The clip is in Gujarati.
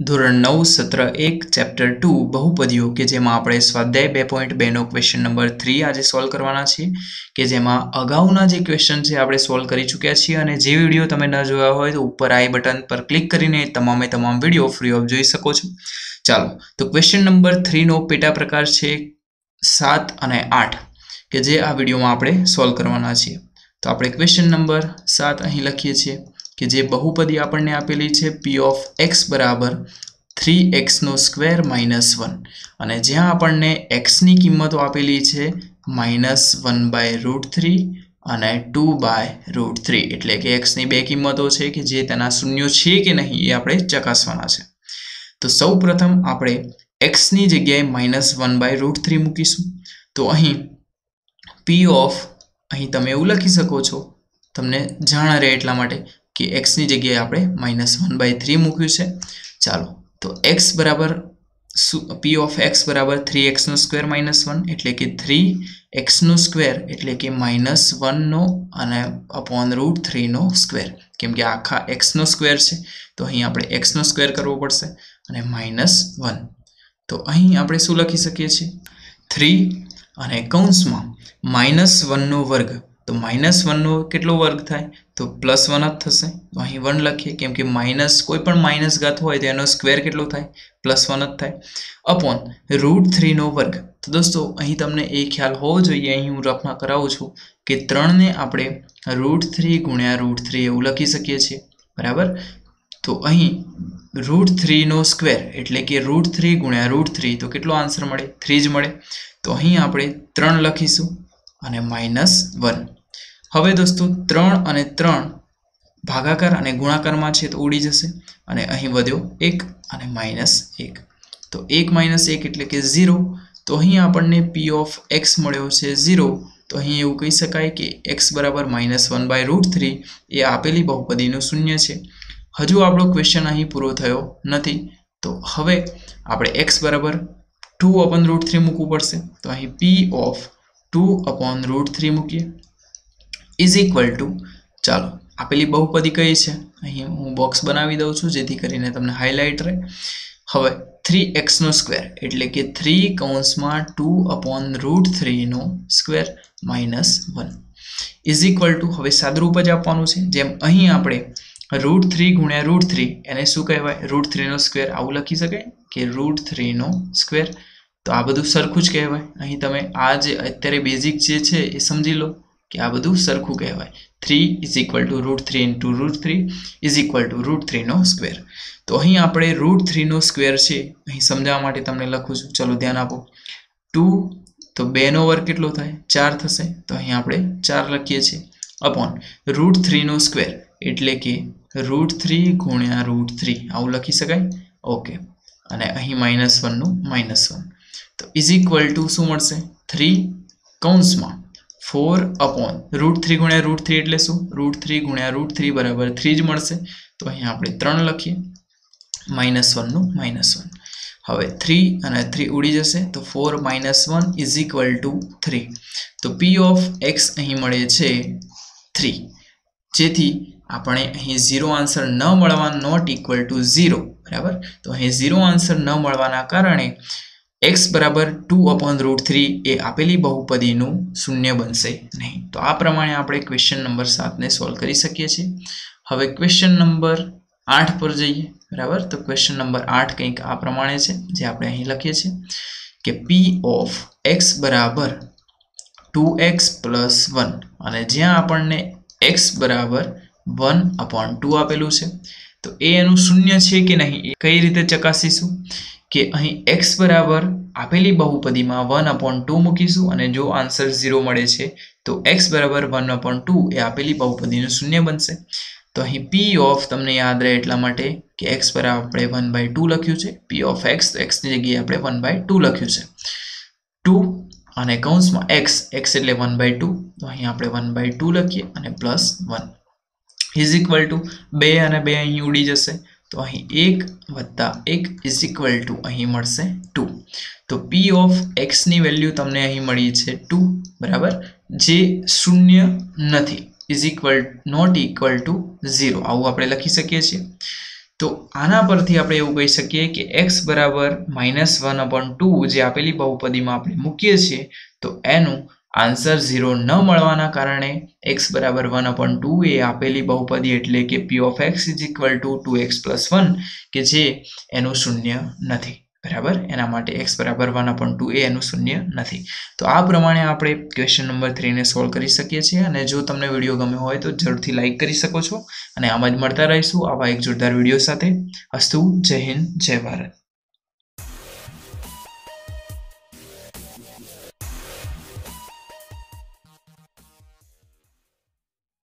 ધોરણ નવ, સત્ર એક ચેપ્ટર ટુ બહુપદીઓ કે જેમાં આપણે સ્વાધ્યાય બે પોઈન્ટ બેનો ક્વેશ્ચન નંબર થ્રી આજે સોલ્વ કરવાના છીએ કે જેમાં અગાઉના જે ક્વેશ્ચન છે આપણે સોલ્વ કરી ચૂક્યા છીએ અને જે વીડિયો તમે ન જોયા હોય તો ઉપર આઈ બટન પર ક્લિક કરીને તમામે તમામ વીડિયો ફ્રી ઓફ જોઈ શકો છો. ચાલો, તો ક્વેશ્ચન નંબર થ્રીનો પેટા પ્રકાર છે સાત અને આઠ કે જે આ વિડીયોમાં આપણે સોલ્વ કરવાના છીએ. તો આપણે ક્વેશ્ચન નંબર સાત અહીં લખીએ છીએ. કે જે બહુપદી આપણને આપેલી છે પી ઓફ એક્સ બરાબર થ્રી એક્સનો સ્ક્વેર માઇનસ વન અને જ્યાં આપણને એક્સની કિંમતો આપેલી છે minus one by root three અને ટુ બાય રૂટ થ્રી એટલે કે એક્સની બે કિંમતો છે કે જે તેના શૂન્યો છે કે નહીં એ આપણે ચકાસવાના છે. તો સૌ પ્રથમ આપણે એક્સની જગ્યાએ minus one by root three મૂકીશું. તો અહીં પી ઓફ અહીં તમે એવું લખી શકો છો. તમને જાણ રહે એટલા માટે કે એક્સની જગ્યાએ આપણે માઇનસ વન બાય થ્રી મૂક્યું છે. ચાલો, તો એક્સ બરાબર શું પી ઓફ એક્સ બરાબર થ્રી એક્સનો સ્ક્વેર માઇનસ વન એટલે કે થ્રી એક્સનો સ્ક્વેર એટલે કે માઇનસ વનનો અને અપોન રૂટ થ્રીનો સ્ક્વેર કેમ કે આખા એક્સનો સ્ક્વેર છે, તો અહીં આપણે એક્સનો સ્ક્વેર કરવો પડશે અને માઇનસ વન તો અહીં આપણે શું લખી શકીએ છીએ? થ્રી અને કૌંસમાં માઇનસ વનનો વર્ગ તો માઇનસ વનનો કેટલો વર્ગ થાય? તો પ્લસ વન જ થશે. તો અહીં વન લખીએ, કેમ કે માઇનસ કોઈ પણ માઇનસ ઘાત હોય તો એનો સ્ક્વેર કેટલો થાય? પ્લસ વન જ થાય. અપોન રૂટ થ્રીનો વર્ગ. તો દોસ્તો, અહીં તમને એ ખ્યાલ હોવો જોઈએ, અહીં હું રફમાં કરાવું છું કે ત્રણને આપણે રૂટ થ્રી ગુણ્યા રૂટ થ્રી એવું લખી શકીએ છીએ. બરાબર? તો અહીં રૂટ થ્રીનો સ્ક્વેર એટલે કે રૂટ થ્રી ગુણ્યા રૂટ થ્રી તો કેટલો આન્સર મળે? થ્રી જ મળે. તો અહીં આપણે ત્રણ લખીશું. અને માઇનસ વન. હવે દોસ્તો, ત્રણ અને ત્રણ ભાગાકાર અને ગુણાકારમાં છે તો ઉડી જશે અને અહીં વધ્યો એક અને માઇનસ એક. તો એક માઇનસ એક એટલે કે ઝીરો. તો અહીં આપણને પી ઓફ એક્સ મળ્યો છે ઝીરો. તો અહીં એવું કહી શકાય કે એક્સ બરાબર minus one by root three એ આપેલી બહુપદીનું શૂન્ય છે. હજુ આપણો ક્વેશ્ચન અહીં પૂરો થયો નથી. તો હવે આપણે એક્સ બરાબર ટુ અપન રૂટ થ્રી મૂકવું પડશે. તો અહીં p of two upon root three મૂકીએ. ઇઝ ઇક્વલ ટુ ચાલો આપેલી બહુપદી કઈ છે? અહીં હું બોક્સ બનાવી દઉં છું, જેથી કરીને તમને હાઇલાઇટ રહે. હવે થ્રી એક્સનો સ્ક્વેર એટલે કે થ્રી કૌંસમાં two upon root થ્રીનો square minus one is equal to હવે સાદરૂપ જ આપવાનું છે. જેમ અહીં આપણે રૂટ થ્રી ગુણ્યા રૂટ થ્રી એને શું કહેવાય? રૂટ થ્રીનો સ્ક્વેર આવું લખી શકાય કે રૂટ થ્રીનો સ્ક્વેર તો આ બધું સરખું જ કહેવાય. અહીં તમે આ જે અત્યારે બેઝિક જે છે એ સમજી લો કે આ બધું સરખું કહેવાય. Three is equal to root three into root three is equal to root થ્રીનો square તો અહીં આપણે રૂટ થ્રીનો સ્ક્વેર છે, અહીં સમજાવવા માટે તમને લખું છું. ચલો ધ્યાન આપો. ટુ તો બેનો વર્ગ કેટલો થાય? ચાર થશે. તો અહીં આપણે ચાર લખીએ છીએ. અપોન રૂટ થ્રીનો સ્ક્વેર એટલે કે રૂટ થ્રી ગુણ્યા રૂટ થ્રી આવું લખી શકાય? ઓકે અને અહીં માઇનસ વનનું માઇનસ વન તો ઇઝ ઇક્વલ ટુ શું મળશે? થ્રી કૌંસમાં. ફોર અપોન રૂટ થ્રી ગુણ્યા રૂટ થ્રી એટલે શું? રૂટ થ્રી ગુણ્યા રૂટ થ્રી બરાબર થ્રી જ મળશે. તો અહીં આપણે ત્રણ લખીએ. માઇનસ વનનું માઇનસ વન હવે થ્રી અને થ્રી ઉડી જશે. તો four minus one is equal to three તો પી ઓફ એક્સ અહીં મળે છે થ્રી જેથી આપણે અહીં ઝીરો આન્સર ન મળવા નોટ ઇક્વલ ટુ ઝીરો બરાબર? તો અહીં ઝીરો આન્સર ન મળવાના કારણે એક્સ બરાબર ટુ અપોન રૂટ થ્રી એ આપેલી બહુપદીનું શૂન્ય બનશે નહીં. તો આ પ્રમાણે આપણે ક્વેશ્ચન નંબર સાતને સોલ્વ કરી શકીએ છીએ. હવે ક્વેશ્ચન નંબર આઠ પર જઈએ. બરાબર? તો ક્વેશ્ચન નંબર આઠ કંઈક આ પ્રમાણે છે, જે આપણે અહીં લખીએ છીએ કે પી ઓફ એક્સ બરાબર ટુ એક્સ પ્લસ વન. અને જ્યાં આપણને એક્સ બરાબર વન અપોન ટુ આપેલું છે, તો એ એનું શૂન્ય છે કે નહીં એ કઈ રીતે ચકાસીશું? કે અહીં એક્સ બરાબર આપેલી બહુપદીમાં વન અપોન ટુ મૂકીશું અને જો આન્સર ઝીરો મળે છે, તો એક્સ બરાબર વન અપોન ટુ એ આપેલી બહુપદીનું શૂન્ય બનશે. તો અહીં પી ઓફ તમને યાદ રહે એટલા માટે કે એક્સ બરાબર આપણે વન બાય ટુ લખ્યું છે. પી ઓફ એક્સ તો એક્સની જગ્યાએ આપણે વન બાય ટુ લખ્યું છે. ટુ અને કૌંસમાં એક્સ એક્સ એટલે વન બાય ટુ તો અહીં આપણે વન બાય ટુ લખીએ અને plus one is equal to two અને બે અહીં ઉડી જશે. તો અહીં એક વત્તા એક ઇઝ ઇક્વલ ટુ અહીં મળશે ટુ તો પી ઓફ એક્સની વેલ્યુ તમને અહીં મળી છે ટુ બરાબર? જે શૂન્ય નથી. Is equal not equal to zero આવું આપણે લખી શકીએ છીએ. તો આના પરથી આપણે એવું કહી શકીએ કે એક્સ બરાબર માઇનસ વન અપોન ટુ જે આપેલી બહુપદીમાં આપણે મૂકીએ છીએ, તો એનું આન્સર ઝીરો ન મળવાના કારણે એક્સ બરાબર વન અપોન ટુ એ આપેલી બહુપદી એટલે કે p of x is equal to two x plus one કે જે એનું શૂન્ય નથી. બરાબર? એના માટે એક્સ બરાબર વન અપોન ટુ એ એનું શૂન્ય નથી. તો આ પ્રમાણે આપણે ક્વેશ્ચન નંબર થ્રીને સોલ્વ કરી શકીએ છીએ અને જો તમને વીડિયો ગમ્યો હોય તો જરૂરથી લાઇક કરી શકો છો. અને આમ જ મળતા રહીશું આવા એક જોરદાર વીડિયો સાથે. અસ્તુ, જય હિન્દ, જય ભારત.